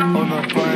On a plane.